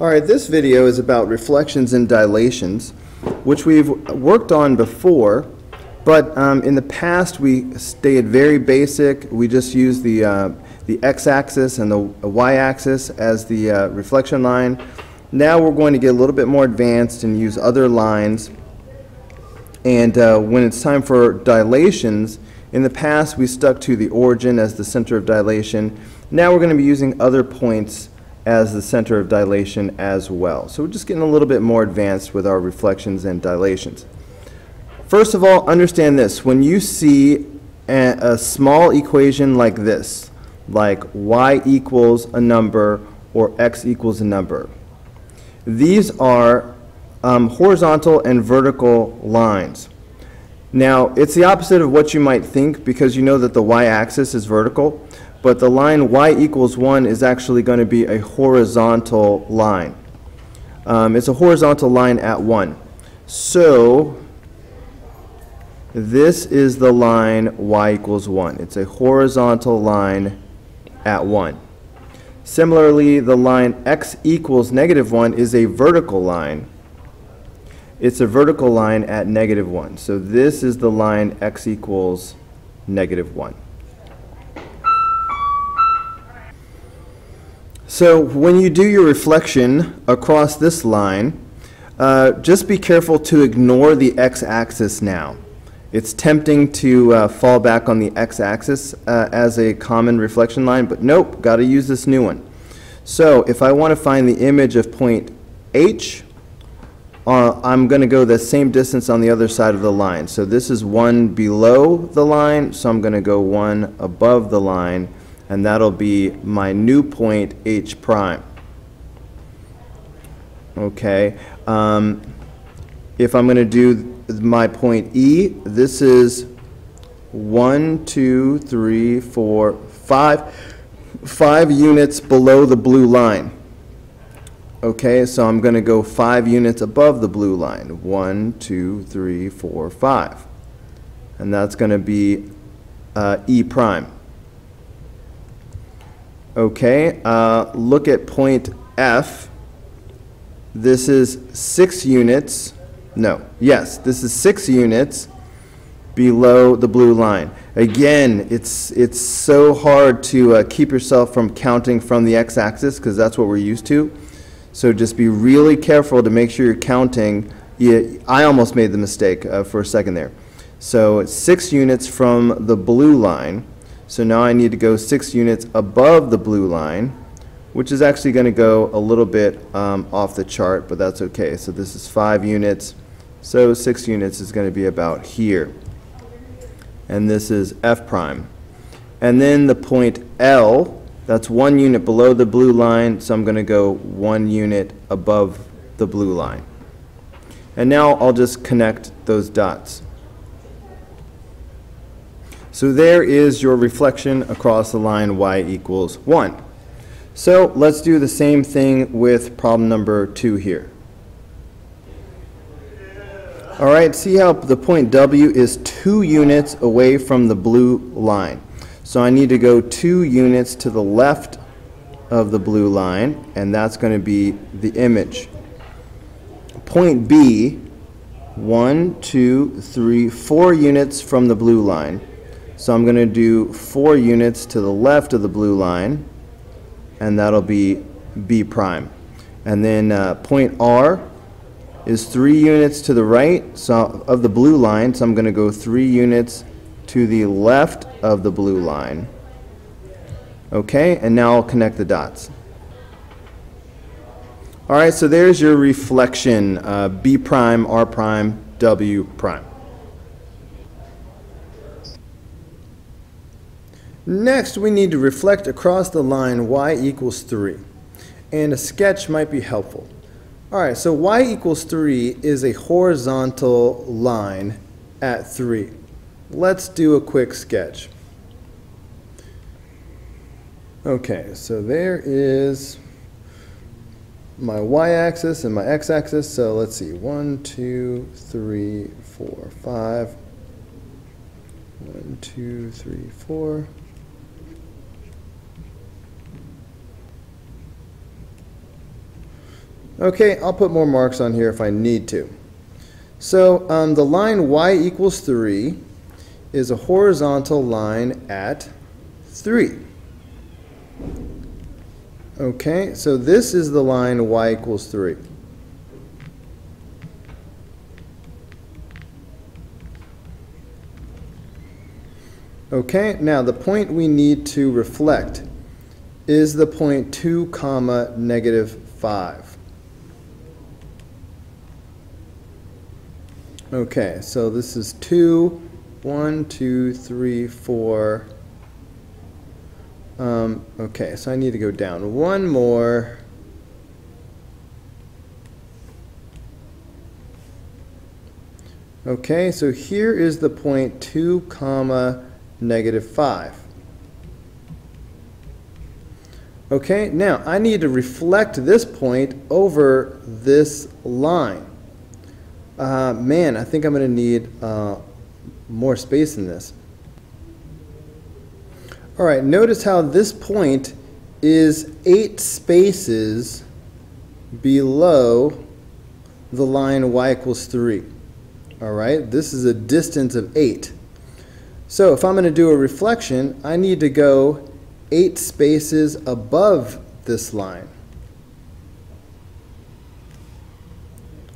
All right, this video is about reflections and dilations, which we've worked on before, but um, in the past we stayed very basic. We just used the, uh, the x-axis and the y-axis as the uh, reflection line. Now we're going to get a little bit more advanced and use other lines. And uh, when it's time for dilations, in the past we stuck to the origin as the center of dilation. Now we're going to be using other points as the center of dilation as well. So we're just getting a little bit more advanced with our reflections and dilations. First of all, understand this. When you see a, a small equation like this, like y equals a number or x equals a number, these are um, horizontal and vertical lines. Now, it's the opposite of what you might think because you know that the y-axis is vertical but the line y equals 1 is actually going to be a horizontal line. Um, it's a horizontal line at 1. So this is the line y equals 1. It's a horizontal line at 1. Similarly, the line x equals negative 1 is a vertical line. It's a vertical line at negative 1. So this is the line x equals negative 1. So when you do your reflection across this line, uh, just be careful to ignore the x-axis now. It's tempting to uh, fall back on the x-axis uh, as a common reflection line, but nope, got to use this new one. So if I want to find the image of point H, uh, I'm going to go the same distance on the other side of the line. So this is one below the line, so I'm going to go one above the line and that'll be my new point h prime. Okay. Um, if I'm going to do my point E, this is one, two, three, four, five, five units below the blue line. Okay, so I'm going to go five units above the blue line. One, two, three, four, five. And that's going to be uh, E prime. Okay, uh, look at point F. This is six units. No, yes, this is six units below the blue line. Again, it's, it's so hard to uh, keep yourself from counting from the x-axis because that's what we're used to. So just be really careful to make sure you're counting. I almost made the mistake uh, for a second there. So six units from the blue line. So now I need to go six units above the blue line, which is actually going to go a little bit um, off the chart, but that's okay. So this is five units. So six units is going to be about here. And this is F prime. And then the point L, that's one unit below the blue line, so I'm going to go one unit above the blue line. And now I'll just connect those dots. So there is your reflection across the line y equals 1. So let's do the same thing with problem number 2 here. All right, see how the point W is 2 units away from the blue line. So I need to go 2 units to the left of the blue line, and that's going to be the image. Point B, 1, 2, 3, 4 units from the blue line. So I'm going to do four units to the left of the blue line, and that'll be B prime. And then uh, point R is three units to the right so of the blue line, so I'm going to go three units to the left of the blue line. Okay, and now I'll connect the dots. All right, so there's your reflection, uh, B prime, R prime, W prime. Next, we need to reflect across the line y equals 3. And a sketch might be helpful. All right, so y equals 3 is a horizontal line at 3. Let's do a quick sketch. Okay, so there is my y-axis and my x-axis. So let's see, one, two, three, four, five. One, two, three, four. Okay, I'll put more marks on here if I need to. So um, the line y equals 3 is a horizontal line at 3. Okay, so this is the line y equals 3. Okay, now the point we need to reflect is the point 2 comma negative 5. Okay, so this is 2, 1, 2, 3, 4. Um, okay, so I need to go down one more. Okay, so here is the point 2 comma negative 5. Okay, now I need to reflect this point over this line. Uh, man, I think I'm going to need uh, more space in this. All right, notice how this point is eight spaces below the line y equals 3. All right, this is a distance of 8. So if I'm going to do a reflection, I need to go 8 spaces above this line.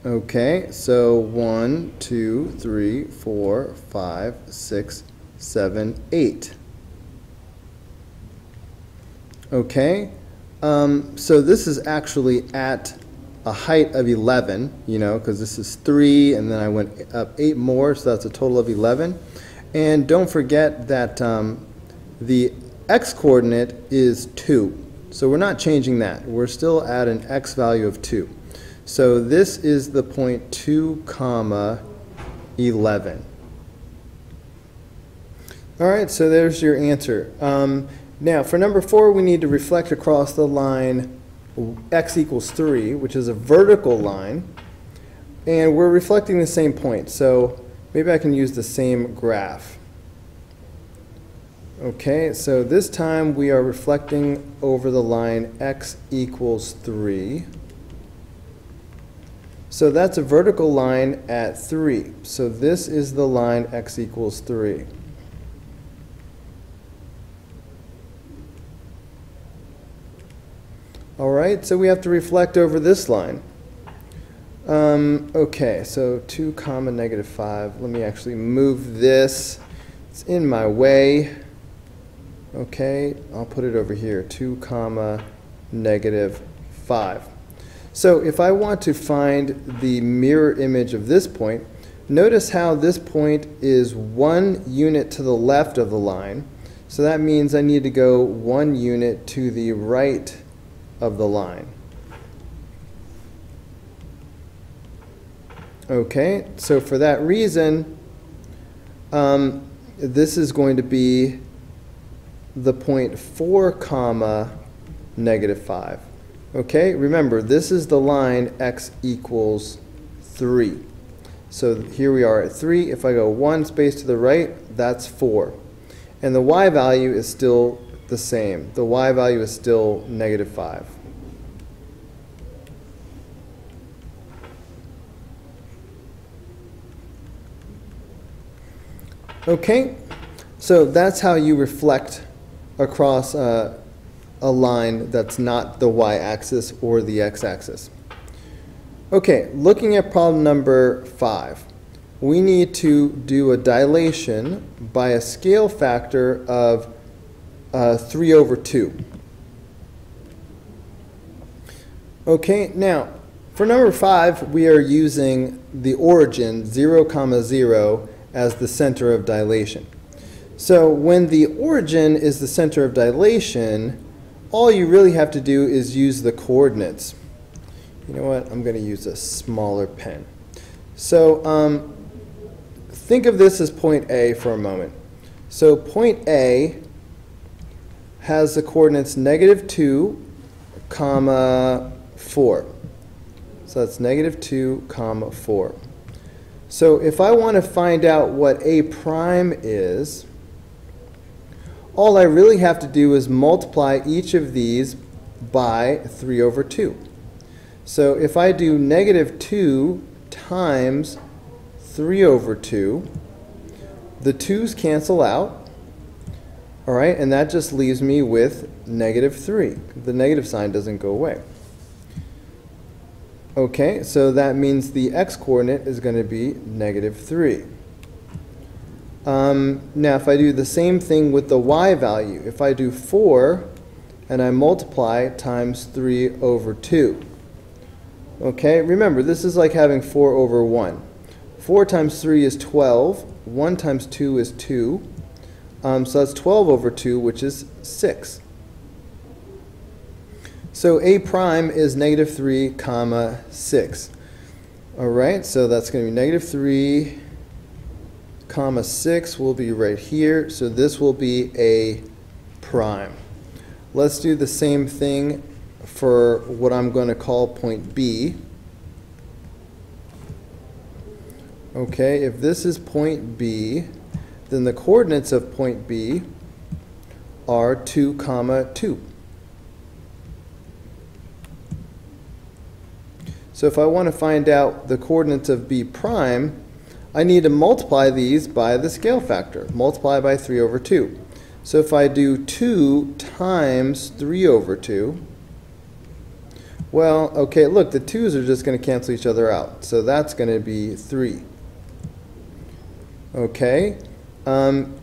Okay, so one, two, three, four, five, six, seven, eight. Okay, um, so this is actually at a height of 11, you know, because this is 3, and then I went up 8 more, so that's a total of 11. And don't forget that um, the x-coordinate is 2. So we're not changing that. We're still at an x value of 2. So this is the point 2 comma 11. All right, so there's your answer. Um, now, for number 4, we need to reflect across the line x equals 3, which is a vertical line. And we're reflecting the same point. So maybe I can use the same graph. Okay, so this time we are reflecting over the line x equals 3. So that's a vertical line at 3. So this is the line x equals 3. All right, so we have to reflect over this line. Um, okay, so 2 comma negative 5. Let me actually move this. It's in my way. Okay, I'll put it over here. 2 comma negative 5. So if I want to find the mirror image of this point, notice how this point is one unit to the left of the line. So that means I need to go one unit to the right of the line. Okay, so for that reason, um, this is going to be the point 4 comma negative 5. Okay, remember, this is the line x equals 3. So here we are at 3. If I go one space to the right, that's 4. And the y value is still the same. The y value is still negative 5. Okay, so that's how you reflect across uh, a line that's not the y-axis or the x-axis. Okay, looking at problem number five, we need to do a dilation by a scale factor of uh, 3 over 2. Okay, now, for number 5, we are using the origin 0, comma 0 as the center of dilation. So when the origin is the center of dilation, all you really have to do is use the coordinates. You know what? I'm going to use a smaller pen. So um, think of this as point A for a moment. So point A has the coordinates negative 2, comma 4. So that's negative 2, comma 4. So if I want to find out what A prime is, all I really have to do is multiply each of these by 3 over 2. So if I do negative 2 times 3 over 2, the 2's cancel out. All right, and that just leaves me with negative 3. The negative sign doesn't go away. Okay, so that means the x-coordinate is going to be negative 3. Um, now, if I do the same thing with the y value, if I do 4 and I multiply times 3 over 2. Okay, remember, this is like having 4 over 1. 4 times 3 is 12. 1 times 2 is 2. Um, so that's 12 over 2, which is 6. So a prime is negative 3 comma 6. All right, so that's going to be negative 3 comma 6 will be right here. So this will be a prime. Let's do the same thing for what I'm going to call point B. Okay, if this is point B, then the coordinates of point B are 2 comma 2. So if I want to find out the coordinates of b prime, I need to multiply these by the scale factor, multiply by 3 over 2. So if I do 2 times 3 over 2, well, okay, look, the 2's are just going to cancel each other out. So that's going to be 3. Okay. Um,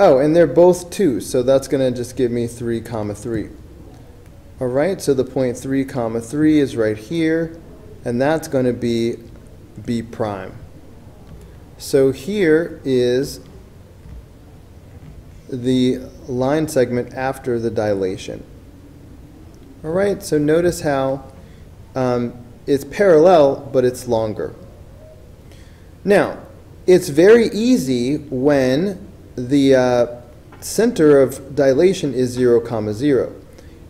oh, and they're both 2, so that's going to just give me 3 comma 3. All right, so the point 3 comma 3 is right here and that's going to be B prime. So here is the line segment after the dilation. All right, so notice how um, it's parallel, but it's longer. Now, it's very easy when the uh, center of dilation is 0, comma 0.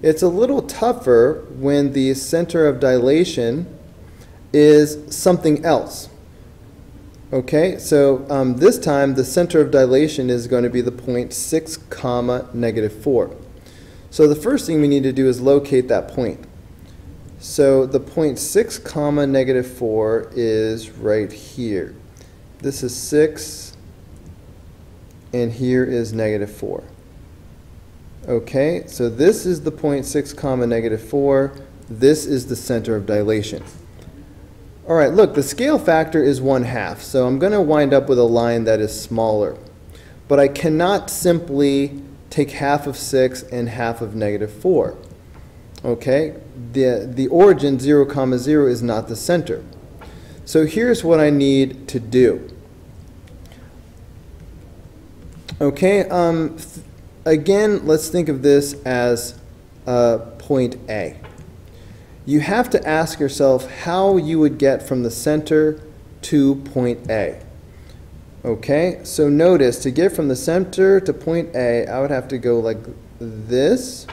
It's a little tougher when the center of dilation is something else. Okay, so um, this time the center of dilation is going to be the point 6 comma negative 4. So the first thing we need to do is locate that point. So the point 6 comma negative 4 is right here. This is 6 and here is negative 4. Okay, so this is the point 6 comma negative 4. This is the center of dilation. All right, look, the scale factor is 1 half, so I'm going to wind up with a line that is smaller. But I cannot simply take half of 6 and half of negative 4. Okay, the, the origin 0 comma 0 is not the center. So here's what I need to do. Okay, um, again, let's think of this as uh, point A you have to ask yourself how you would get from the center to point A. Okay, so notice to get from the center to point A, I would have to go like this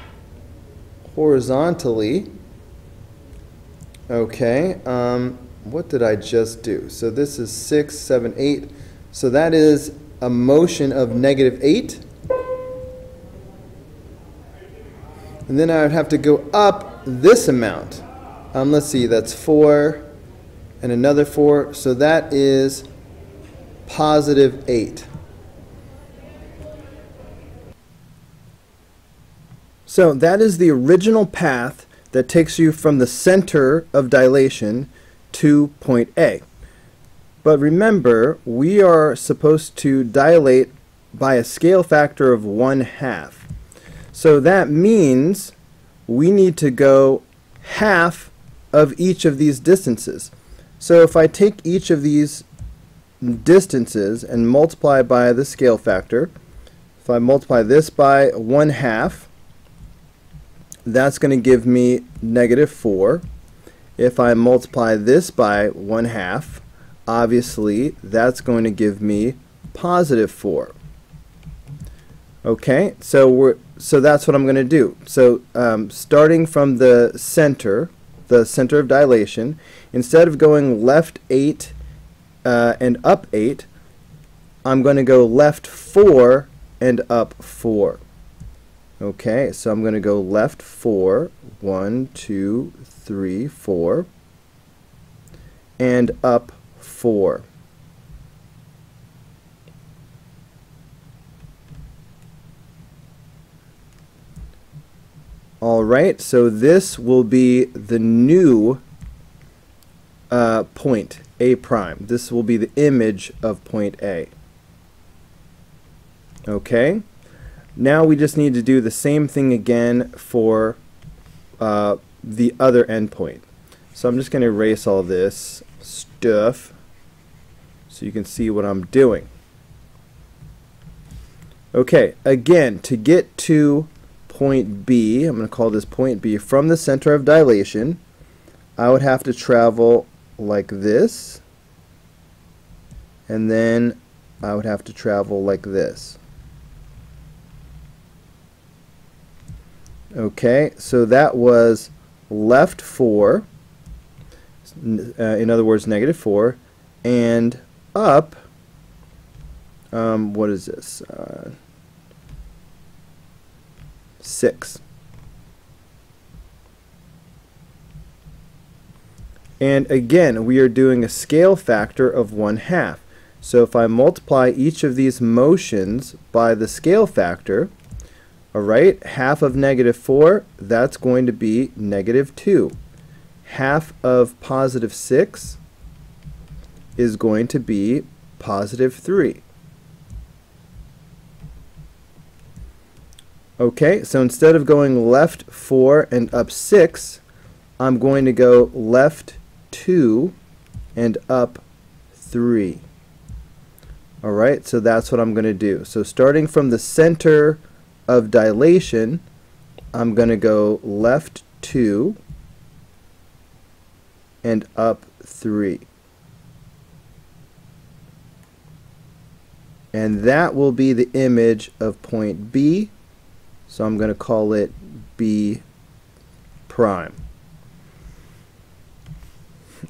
horizontally. Okay, um, what did I just do? So this is 6, 7, 8. So that is a motion of negative 8. And then I would have to go up this amount. Um, let's see, that's 4 and another 4. So that is positive 8. So that is the original path that takes you from the center of dilation to point A. But remember, we are supposed to dilate by a scale factor of 1 half. So that means we need to go half of each of these distances. So if I take each of these distances and multiply by the scale factor, if I multiply this by 1 half, that's going to give me negative 4. If I multiply this by 1 half, obviously that's going to give me positive 4. Okay, so we're so that's what I'm going to do. So um, starting from the center, the center of dilation, instead of going left 8 uh, and up 8, I'm going to go left 4 and up 4. Okay, so I'm going to go left 4, 1, 2, 3, 4, and up 4. All right, so this will be the new uh, point, A prime. This will be the image of point A. Okay, now we just need to do the same thing again for uh, the other endpoint. So I'm just going to erase all this stuff so you can see what I'm doing. Okay, again, to get to point B, I'm going to call this point B, from the center of dilation, I would have to travel like this, and then I would have to travel like this. Okay, so that was left 4, uh, in other words, negative 4, and up, um, what is this? Uh, 6. And again, we are doing a scale factor of 1 half. So if I multiply each of these motions by the scale factor, all right, half of negative 4, that's going to be negative 2. Half of positive 6 is going to be positive 3. Okay, so instead of going left 4 and up 6, I'm going to go left 2 and up 3. Alright, so that's what I'm going to do. So starting from the center of dilation, I'm going to go left 2 and up 3. And that will be the image of point B so I'm going to call it B prime.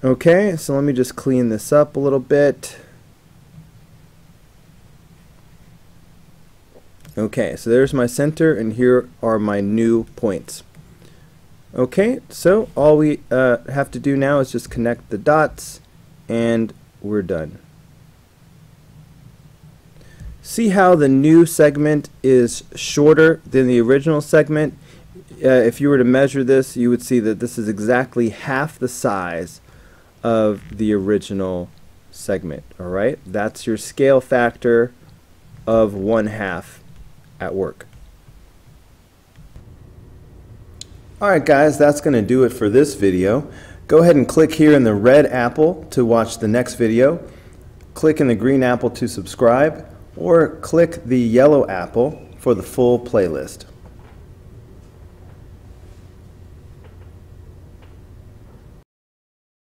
Okay, so let me just clean this up a little bit. Okay, so there's my center and here are my new points. Okay, so all we uh, have to do now is just connect the dots and we're done. See how the new segment is shorter than the original segment? Uh, if you were to measure this, you would see that this is exactly half the size of the original segment. All right, that's your scale factor of one half at work. Alright guys, that's going to do it for this video. Go ahead and click here in the red apple to watch the next video. Click in the green apple to subscribe or click the yellow apple for the full playlist.